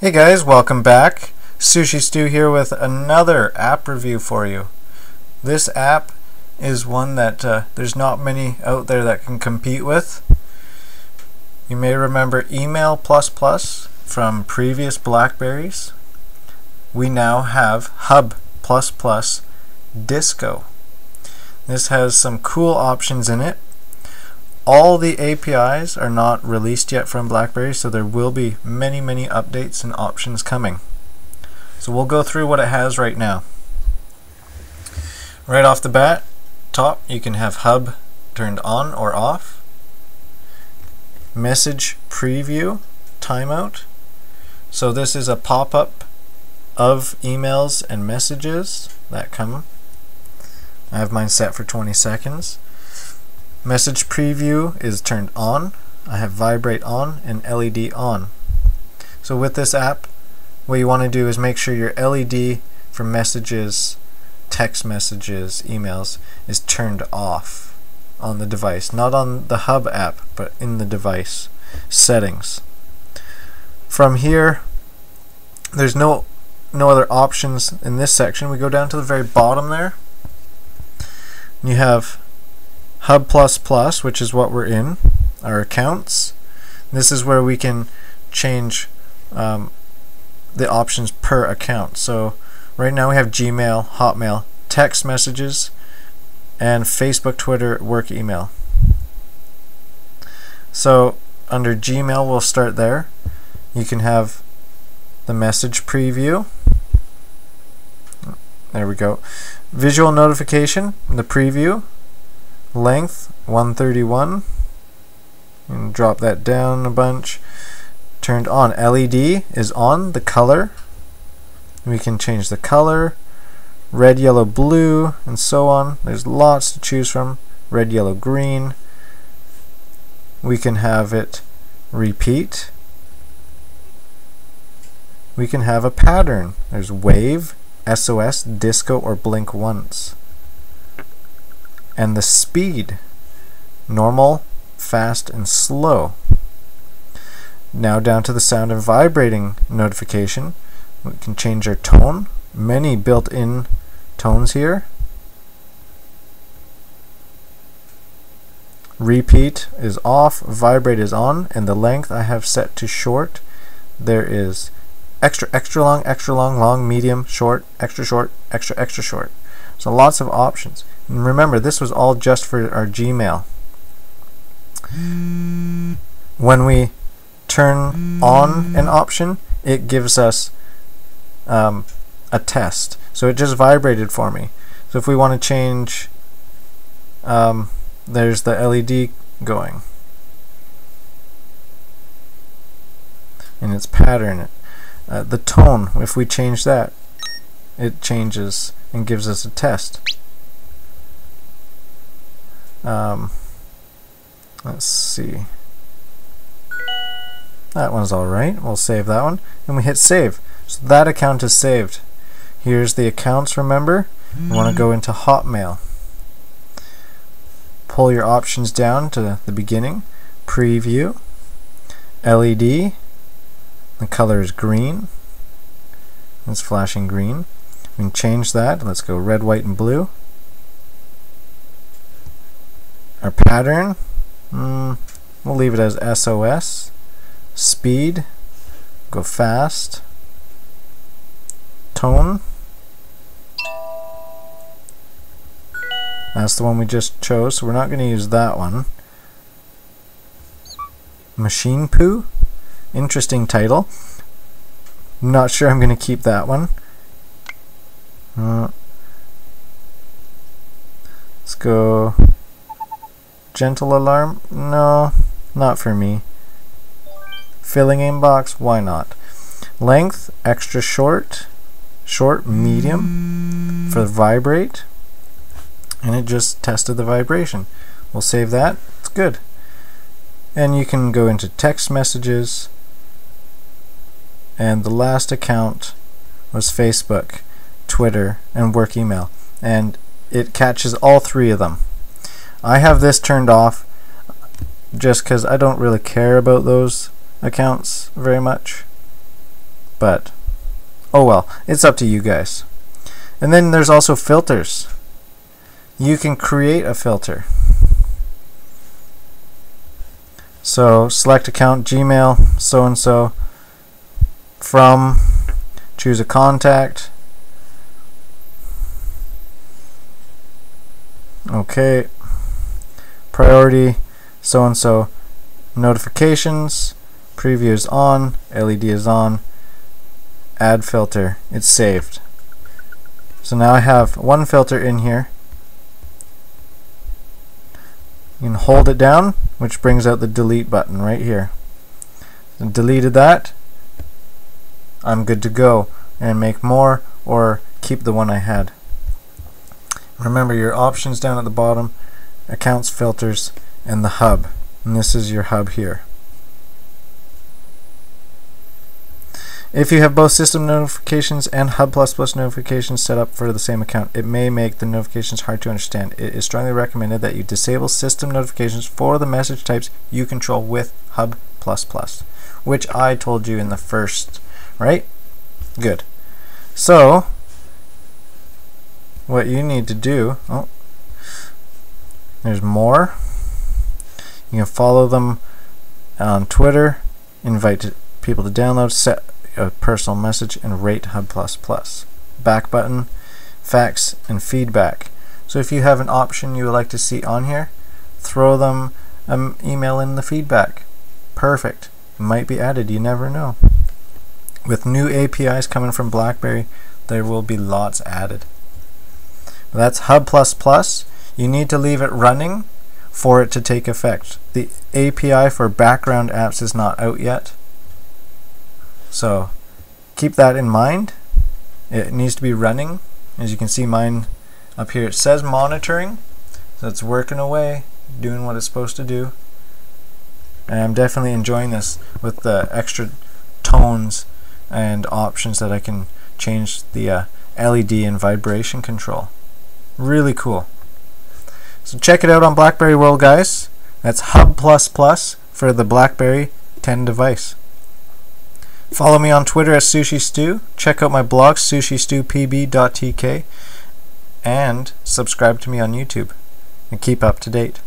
Hey guys, welcome back. Sushi Stew here with another app review for you. This app is one that uh, there's not many out there that can compete with. You may remember Email Plus Plus from previous Blackberries. We now have Hub Plus Plus Disco. This has some cool options in it all the APIs are not released yet from BlackBerry, so there will be many, many updates and options coming. So we'll go through what it has right now. Right off the bat, top, you can have Hub turned on or off. Message preview, timeout. So this is a pop-up of emails and messages that come. I have mine set for 20 seconds. Message preview is turned on. I have vibrate on and LED on. So with this app, what you want to do is make sure your LED for messages, text messages, emails is turned off on the device. Not on the Hub app, but in the device settings. From here, there's no no other options in this section. We go down to the very bottom there. You have Hub++, Plus which is what we're in, our accounts. This is where we can change um, the options per account. So right now we have Gmail, Hotmail, text messages, and Facebook, Twitter, work email. So under Gmail, we'll start there. You can have the message preview. There we go. Visual notification, the preview length 131 and drop that down a bunch. Turned on. LED is on the color. We can change the color. Red yellow blue and so on. There's lots to choose from. Red yellow green. We can have it repeat. We can have a pattern. There's wave SOS disco or blink once and the speed normal, fast, and slow. Now down to the sound and vibrating notification. We can change our tone. Many built-in tones here. Repeat is off, vibrate is on, and the length I have set to short. There is extra, extra long, extra long, long, medium, short, extra short, extra, extra short. So lots of options. And remember, this was all just for our Gmail. When we turn on an option, it gives us um, a test. So it just vibrated for me. So if we want to change, um, there's the LED going. And its pattern. Uh, the tone, if we change that, it changes and gives us a test. Um, let's see. That one's alright. We'll save that one. And we hit save. So that account is saved. Here's the accounts, remember? You want to go into Hotmail. Pull your options down to the beginning. Preview. LED. The color is green. It's flashing green. We can change that. Let's go red, white, and blue. Our pattern, mm, we'll leave it as SOS. Speed, go fast. Tone, that's the one we just chose, so we're not going to use that one. Machine Poo, interesting title. Not sure I'm going to keep that one. Uh, let's go gentle alarm. No, not for me. Filling inbox, why not? Length, extra short, short, medium for vibrate. And it just tested the vibration. We'll save that. It's good. And you can go into text messages. And the last account was Facebook. Twitter, and work email. And it catches all three of them. I have this turned off just because I don't really care about those accounts very much. But, oh well, it's up to you guys. And then there's also filters. You can create a filter. So select account Gmail, so and so, from, choose a contact. Okay. Priority, so and so. Notifications, preview is on, LED is on, add filter, it's saved. So now I have one filter in here. You can hold it down, which brings out the delete button right here. And deleted that. I'm good to go and make more or keep the one I had. Remember your options down at the bottom, accounts, filters, and the hub. And this is your hub here. If you have both system notifications and Hub++ plus notifications set up for the same account, it may make the notifications hard to understand. It is strongly recommended that you disable system notifications for the message types you control with Hub++, Plus, which I told you in the first, right? Good. So, what you need to do, oh, there's more. You can follow them on Twitter, invite people to download, set a personal message and rate Hub++. Back button, facts, and feedback. So if you have an option you would like to see on here, throw them an email in the feedback. Perfect. It might be added, you never know. With new APIs coming from BlackBerry, there will be lots added. That's Hub++. You need to leave it running for it to take effect. The API for background apps is not out yet. So keep that in mind. It needs to be running. As you can see mine up here, it says monitoring. So it's working away, doing what it's supposed to do. And I'm definitely enjoying this with the extra tones and options that I can change the uh, LED and vibration control. Really cool. So check it out on BlackBerry World, guys. That's Hub++ Plus for the BlackBerry 10 device. Follow me on Twitter at Sushi Stew. Check out my blog, sushistewpb.tk. And subscribe to me on YouTube. And keep up to date.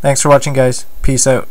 Thanks for watching, guys. Peace out.